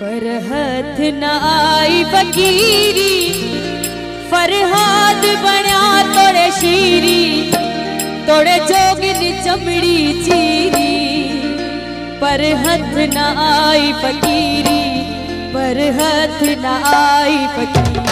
पर हथ न आई फकीरी, फरहाद बनया तोड़े शीरी, तोड़े जोगिन चमड़ी चीरी। पर हथ न आई फकीरी, पर हथ न आई फकीरी।